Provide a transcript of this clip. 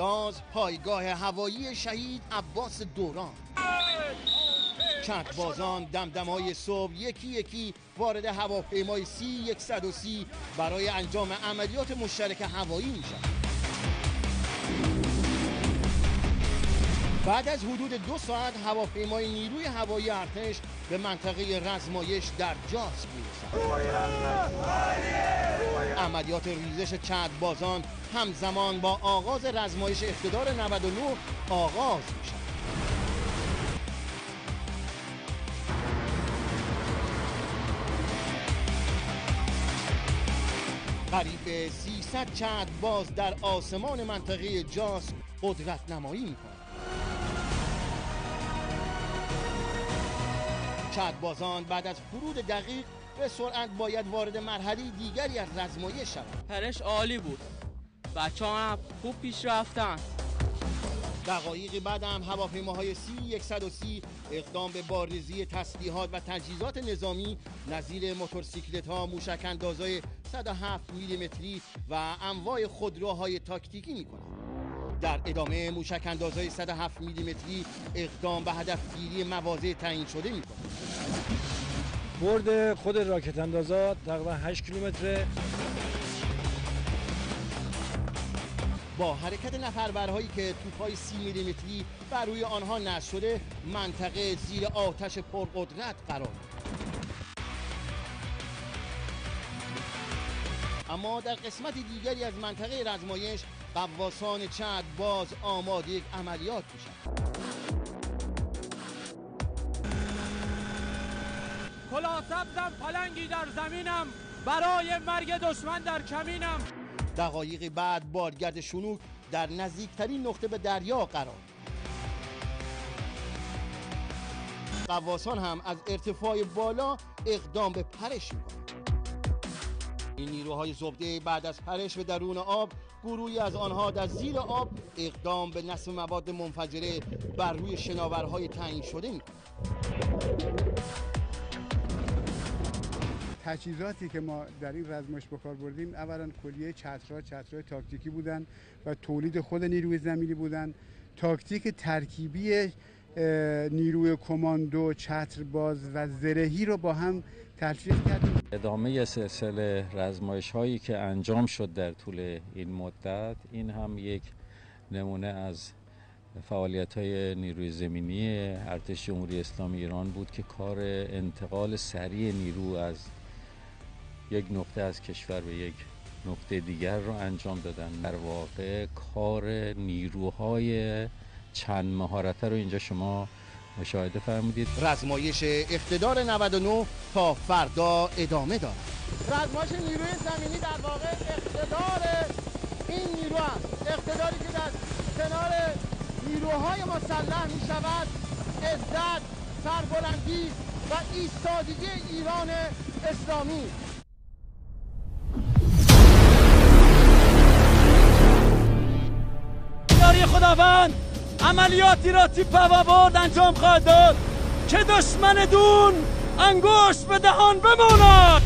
انداز پایگاه هوایی شهید عباس دوران. بازان دمدمای صبح یکی یکی وارد هواپیمای سی 130 برای انجام عملیات مشترک هوایی میشن بعد از حدود دو ساعت هواپیمای نیروی هوایی ارتش به منطقه رزمایش در جاس می‌رسد. عملیات ریزش چند بازان همزمان با آغاز رزمایش اقتدار 99 آغاز میشه قریب 300 چند باز در آسمان منطقه جاس قدرت نمایی می‌کنه چند بازان بعد از فرود دقیق به سرعت باید وارد مرحله دیگری از رزمایش شود پرش عالی بود. بچه هم خوب پیش رفتن. دقایقی بعد هم هواپیماهای سی 130 اقدام به بارریزی تسلیحات و تجهیزات نظامی نظیر موتورسیکلت ها موشک اندازای 107 میلیمتری و انواع خودروهای تاکتیکی می در ادامه موشک اندازهای 107 میلیمتری اقدام به هدف گیری مواضع تعیین شده می برد خود راکت اندازات تقریبا 8 کیلومتره. با حرکت نفربرهایی که توپهای سی میلیمتری بر روی آنها نصب شده منطقه زیر آتش پرقدرت قرار اما در قسمت دیگری از منطقه رزمایش قواسان چند باز آماده یک عملیات میشن کلا سبزم پلنگی در زمینم. برای مرگ دشمن در کمینم. دقایقی بعد بادگرد شنوک در نزدیکترین نقطه به دریا قرار. قواسان هم از ارتفاع بالا اقدام به پرش می‌کنند. این نیروهای زبده بعد از پرش به درون آب گروهی از آنها در زیر آب اقدام به نصب مواد منفجره بر روی شناورهای تعیین شده می تجهیزاتی که ما در این رزمایش بکار بردیم اولا کلیه چترها چترهای تاکتیکی بودن و تولید خود نیروی زمینی بودن. تاکتیک ترکیبی نیروی کماندو چترباز و زرهی رو با هم تلفیق کردیم. ادامه سلسله رزمایش هایی که انجام شد در طول این مدت این هم یک نمونه از فعالیت های نیروی زمینی ارتش جمهوری اسلامی ایران بود که کار انتقال سریع نیرو از یک نقطه از کشور به یک نقطه دیگر رو انجام دادن. در واقع کار نیروهای چند مهارته رو اینجا شما مشاهده فرمودید. رزمایش اقتدار 99 تا فردا ادامه دارد. رزمایش نیروی زمینی در واقع اقتدار این نیرو است. اقتداری که در کنار نیروهای مسلح می شود عزت سربلندی و ایستادگی ایران اسلامی. خداوند عملیاتی را تیپ هوا برد انجام خواهد داد؟ که دشمن دون انگشت به دهان بماند؟